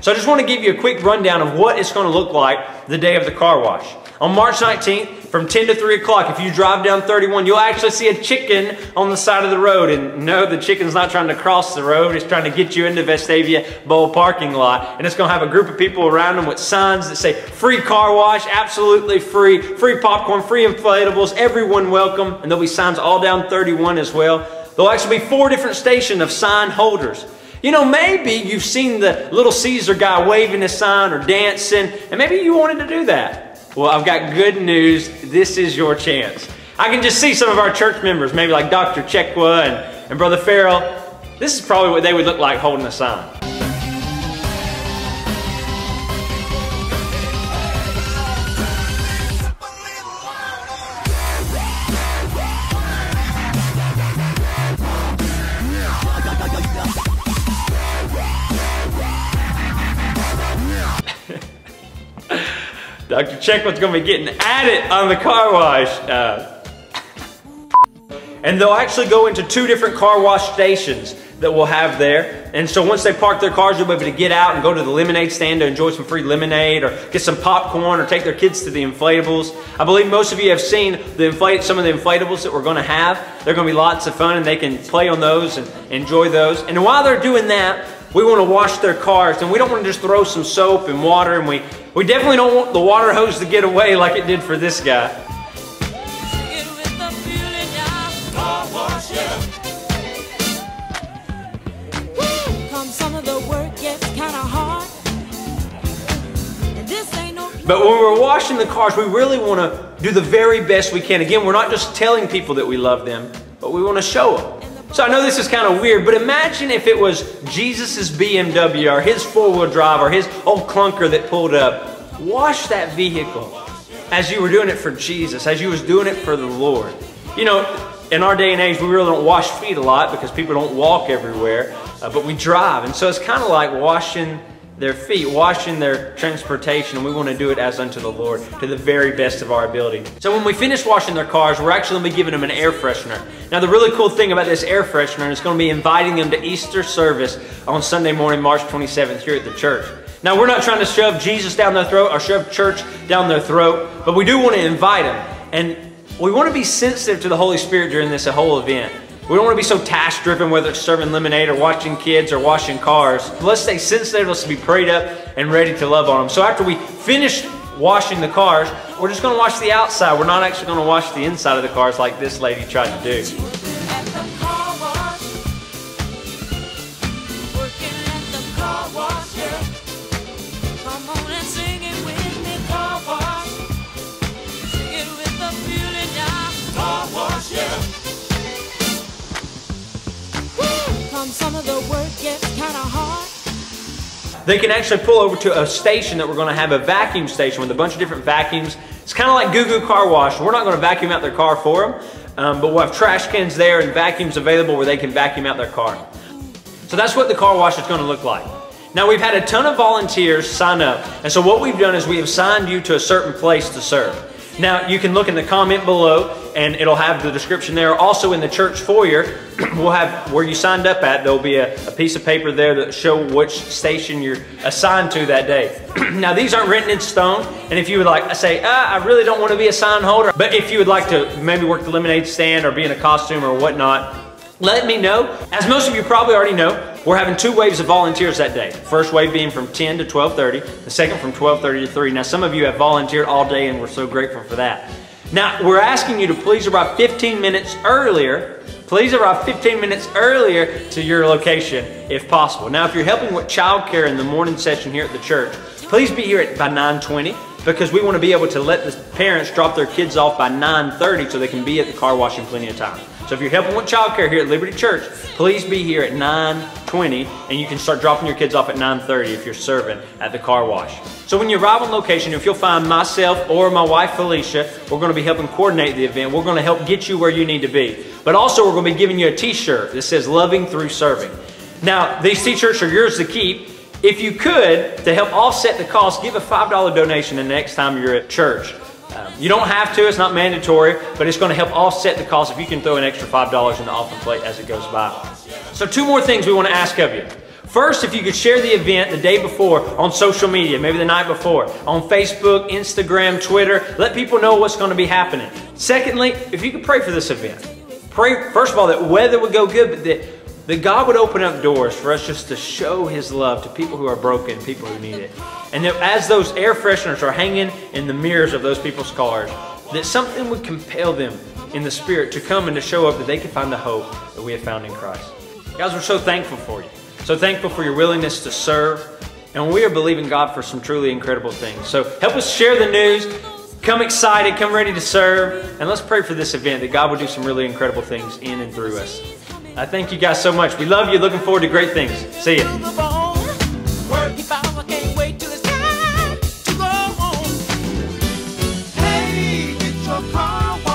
So I just want to give you a quick rundown of what it's going to look like the day of the car wash. On March 19th, from 10 to 3 o'clock, if you drive down 31, you'll actually see a chicken on the side of the road. And no, the chicken's not trying to cross the road. It's trying to get you into Vestavia Bowl parking lot. And it's going to have a group of people around them with signs that say, free car wash, absolutely free, free popcorn, free inflatables, everyone welcome. And there'll be signs all down 31 as well. There'll actually be four different stations of sign holders. You know, maybe you've seen the little Caesar guy waving his sign or dancing, and maybe you wanted to do that. Well, I've got good news. This is your chance. I can just see some of our church members, maybe like Dr. Chekwa and, and Brother Farrell. This is probably what they would look like holding a sign. Dr. Checkwood's gonna be getting at it on the car wash. Uh, and they'll actually go into two different car wash stations that we'll have there. And so once they park their cars, they'll be able to get out and go to the lemonade stand to enjoy some free lemonade or get some popcorn or take their kids to the inflatables. I believe most of you have seen the inflate, some of the inflatables that we're gonna have. They're gonna be lots of fun and they can play on those and enjoy those. And while they're doing that, we want to wash their cars and we don't want to just throw some soap and water and we, we definitely don't want the water hose to get away like it did for this guy. But when we're washing the cars, we really want to do the very best we can. Again, we're not just telling people that we love them, but we want to show them. So I know this is kind of weird, but imagine if it was Jesus's BMW or his four-wheel drive or his old clunker that pulled up. Wash that vehicle as you were doing it for Jesus, as you was doing it for the Lord. You know, in our day and age, we really don't wash feet a lot because people don't walk everywhere, uh, but we drive. And so it's kind of like washing their feet, washing their transportation, and we want to do it as unto the Lord to the very best of our ability. So when we finish washing their cars, we're actually going to be giving them an air freshener. Now the really cool thing about this air freshener is going to be inviting them to Easter service on Sunday morning, March 27th here at the church. Now we're not trying to shove Jesus down their throat or shove church down their throat, but we do want to invite them. And we want to be sensitive to the Holy Spirit during this whole event. We don't want to be so task driven, whether it's serving lemonade or watching kids or washing cars. Let's stay sensitive. Let's be prayed up and ready to love on them. So after we finish washing the cars, we're just going to wash the outside. We're not actually going to wash the inside of the cars like this lady tried to do. Some of the work gets kind of hard. They can actually pull over to a station that we're going to have a vacuum station with a bunch of different vacuums. It's kind of like Goo Goo Car Wash. We're not going to vacuum out their car for them, um, but we'll have trash cans there and vacuums available where they can vacuum out their car. So that's what the car wash is going to look like. Now we've had a ton of volunteers sign up, and so what we've done is we have signed you to a certain place to serve. Now, you can look in the comment below and it'll have the description there. Also in the church foyer, we'll have where you signed up at, there'll be a, a piece of paper there that show which station you're assigned to that day. now, these aren't written in stone. And if you would like, I say, ah, I really don't want to be a sign holder, but if you would like to maybe work the lemonade stand or be in a costume or whatnot, let me know. As most of you probably already know, we're having two waves of volunteers that day. First wave being from 10 to 12.30, the second from 12.30 to 3. Now some of you have volunteered all day and we're so grateful for that. Now we're asking you to please arrive 15 minutes earlier. Please arrive 15 minutes earlier to your location if possible. Now if you're helping with childcare in the morning session here at the church, please be here at by 920 because we want to be able to let the parents drop their kids off by 9.30 so they can be at the car wash in plenty of time. So if you're helping with childcare here at Liberty Church, please be here at 9.20 and you can start dropping your kids off at 9.30 if you're serving at the car wash. So when you arrive on location, if you'll find myself or my wife Felicia, we're going to be helping coordinate the event. We're going to help get you where you need to be. But also we're going to be giving you a t-shirt that says loving through serving. Now, these t-shirts are yours to keep. If you could, to help offset the cost, give a $5 donation the next time you're at church. Um, you don't have to, it's not mandatory, but it's going to help offset the cost if you can throw an extra $5 in the offering plate as it goes by. So two more things we want to ask of you. First, if you could share the event the day before on social media, maybe the night before, on Facebook, Instagram, Twitter, let people know what's going to be happening. Secondly, if you could pray for this event. Pray, first of all, that weather would go good, but that, that God would open up doors for us just to show His love to people who are broken, people who need it. And that as those air fresheners are hanging in the mirrors of those people's cars, that something would compel them in the Spirit to come and to show up that they can find the hope that we have found in Christ. Guys, we're so thankful for you. So thankful for your willingness to serve. And we are believing God for some truly incredible things. So help us share the news. Come excited, come ready to serve, and let's pray for this event that God will do some really incredible things in and through us. I thank you guys so much. We love you. Looking forward to great things. See you. your car.